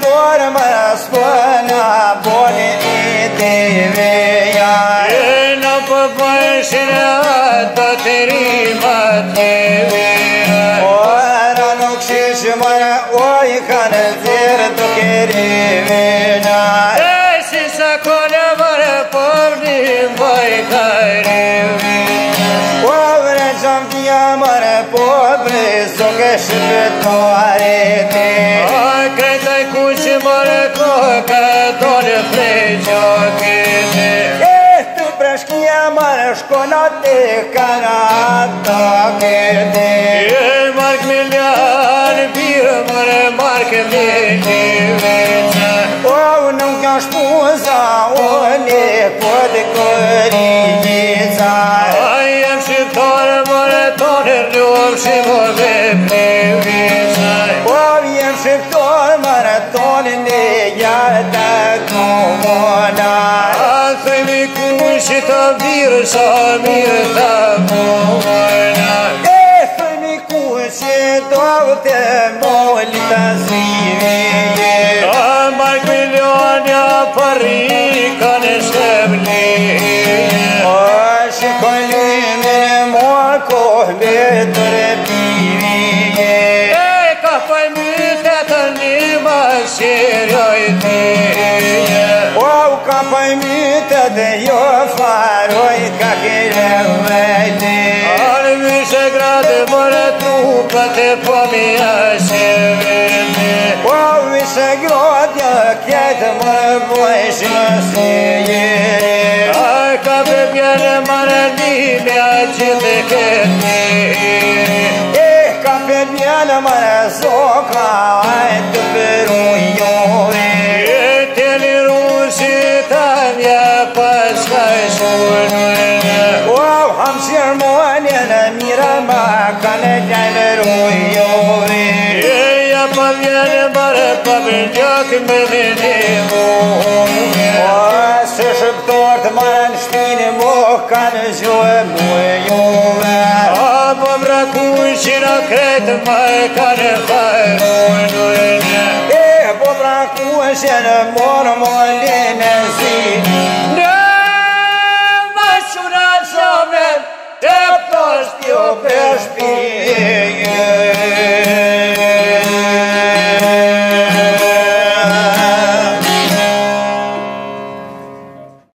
formas buena bonite veia ena papashra tatri mathe veya ora nokshish mara oi khane ter to kere vena esi sakone mara porni vai khare Pobre jamdia mara pobre sokeshre toare te Nje mërë shkonat të kërë atë takëtë Një markë miljarë, birë mërë markë me të vizaj O, nuk ka shpunë, za unë e këtë kërë i vizaj O, jem shiftonë mërë tonë, në u shimë ove për vizaj O, jem shiftonë mërë tonë, në i që të virë sa mirë të mojna E fëni ku që do të molin të zimi A mbaj milionja për i kanë shëvni A që këllimi në mua kohme të repini E ka fëmi të të një më păimită de iofaroi ca chirevete. Ar mi se grade mare trupă te pomia se vede. O mi se grodea chet mă voi și lăsie. Ai ca pe piele mare nimea ce te chetne. E eh, ca pe piele mare soca kanë gjallë rojë jo vore E ja pa vjene bare pa me gjak me me dhe vore O se shëptor të marën shtini mo kanë zhjojë mojë jo vore A po vraku i qina kretë ma e kanë fajë mojë dojë E po vraku e shenë morë mojë lene zinë